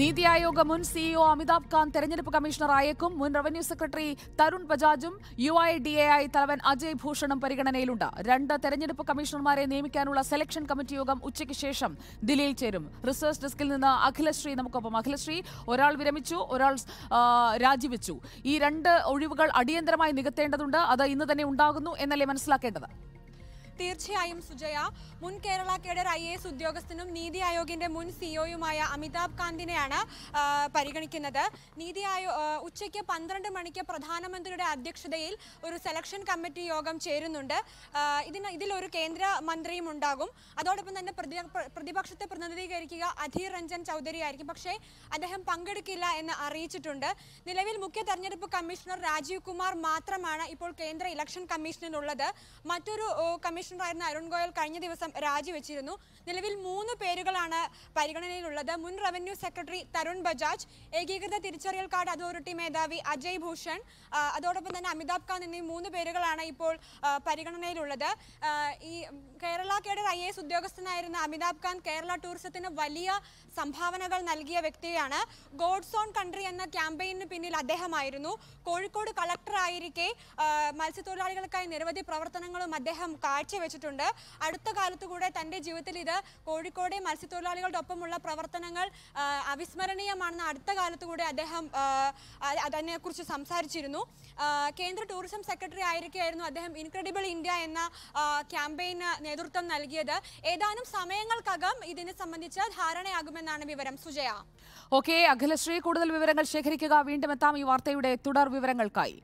നീതി ആയോഗ് മുൻ സിഇഒ അമിതാഭ് കാന്ത് തെരഞ്ഞെടുപ്പ് കമ്മീഷണറായേക്കും മുൻ revenue secretary Tarun ബജാജും U I D A I തലവൻ അജയ് ഭൂഷണും പരിഗണനയിലുണ്ട്. രണ്ട് തെരഞ്ഞെടുപ്പ് കമ്മീഷണർമാരെ നിയമിക്കാനുള്ള സെലക്ഷൻ കമ്മിറ്റി യോഗം ഉച്ചയ്ക്ക് ശേഷം ദില്ലിയിൽ ചേരും. റിസർച്ച് ഡെസ്കിൽ നിന്ന് അഖിലശ്രീ നമുക്കൊപ്പം. അഖിലശ്രീ ഒരാൾ വിരമിച്ചു ഒരാൾ രാജിവെച്ചു. ഈ രണ്ട് ഒഴിവുകൾ അടിയന്തരമായി നികത്തേണ്ടതുണ്ട്. അത് ഇന്ന് തന്നെ ഉണ്ടാകുന്നു എന്നല്ലേ മനസ്സിലാക്കേണ്ടത്? തീർച്ചയായും സുജയ. മുൻ കേരള കേഡർ ഐ എസ് ഉദ്യോഗസ്ഥനും നീതി ആയോഗിന്റെ മുൻ സിഒയുമായ അമിതാഭ് കാന്തിനെയാണ് പരിഗണിക്കുന്നത്. നീതി ആയോ ഉച്ചയ്ക്ക് പന്ത്രണ്ട് മണിക്ക് പ്രധാനമന്ത്രിയുടെ അധ്യക്ഷതയിൽ ഒരു സെലക്ഷൻ കമ്മിറ്റി യോഗം ചേരുന്നുണ്ട്. ഇതിന് ഇതിലൊരു കേന്ദ്ര മന്ത്രിയും ഉണ്ടാകും. അതോടൊപ്പം തന്നെ പ്രതിപക്ഷത്തെ പ്രതിനിധീകരിക്കുക അധീർ രഞ്ജൻ ചൗധരി ആയിരിക്കും. പക്ഷേ അദ്ദേഹം പങ്കെടുക്കില്ല എന്ന് അറിയിച്ചിട്ടുണ്ട്. നിലവിൽ മുഖ്യ തെരഞ്ഞെടുപ്പ് കമ്മീഷണർ രാജീവ് കുമാർ മാത്രമാണ് ഇപ്പോൾ കേന്ദ്ര ഇലക്ഷൻ കമ്മീഷനിലുള്ളത് മറ്റൊരു ഓ, കമ്മീഷണറായിരുന്ന അരുൺ ഗോയൽ കഴിഞ്ഞ ദിവസം രാജിവെച്ചിരുന്നു. നിലവിൽ മൂന്ന് പേരുകളാണ് പരിഗണനയിലുള്ളത്. മുൻ റവന്യൂ സെക്രട്ടറി തരുൺ ബജാജ് ഏകീകൃത തിരിച്ചറിയൽ കാർഡ് അതോറിറ്റി മേധാവി അജയ് ഭൂഷൺ അതോടൊപ്പം തന്നെ അമിതാഭ് കാന്ത് എന്നീ മൂന്ന് പേരുകളാണ് ഇപ്പോൾ പരിഗണനയിലുള്ളത്. ഈ കേരള കേഡർ ഐ എസ് ഉദ്യോഗസ്ഥനായിരുന്ന അമിതാഭ് കാന്ത് കേരള ടൂറിസത്തിന് വലിയ സംഭാവനകൾ നൽകിയ വ്യക്തിയാണ്. ഗോഡ്സ് ഓൺ കൺട്രി എന്ന ക്യാമ്പയിന് പിന്നിൽ അദ്ദേഹമായിരുന്നു. കോഴിക്കോട് ആ, മത്സ്യത്തൊഴിലാളികൾക്കായി നിരവധി പ്രവർത്തനങ്ങളും അദ്ദേഹം കാഴ്ചവെച്ചിട്ടുണ്ട്. അടുത്ത കാലത്തുകൂടെ തന്റെ ജീവിതത്തിൽ ഇത് കോഴിക്കോടെ മത്സ്യത്തൊഴിലാളികളുടെ ഒപ്പമുള്ള പ്രവർത്തനങ്ങൾ അവിസ്മരണീയമാണെന്ന് അടുത്ത കാലത്ത് കൂടെ അദ്ദേഹം അതിനെ കുറിച്ച് അതിനെക്കുറിച്ച് സംസാരിച്ചിരുന്നു. കേന്ദ്ര ടൂറിസം സെക്രട്ടറി ആയിരിക്കെയായിരുന്നു അദ്ദേഹം ഇൻക്രെഡിബിൾ ഇന്ത്യ എന്ന ക്യാമ്പയിന് നേതൃത്വം നൽകിയത്. ഏതാനും സമയങ്ങൾക്കകം ഇതിനെ സംബന്ധിച്ച് ധാരണയാകുമെന്നാണ് വിവരം. സുജയ. ഓക്കെ അഖിലശ്രീ കൂടുതൽ വിവരങ്ങൾ ശേഖരിക്കുക. വീണ്ടും എത്താം ഈ വാർത്തയുടെ തുടർ വിവരങ്ങൾക്കായി.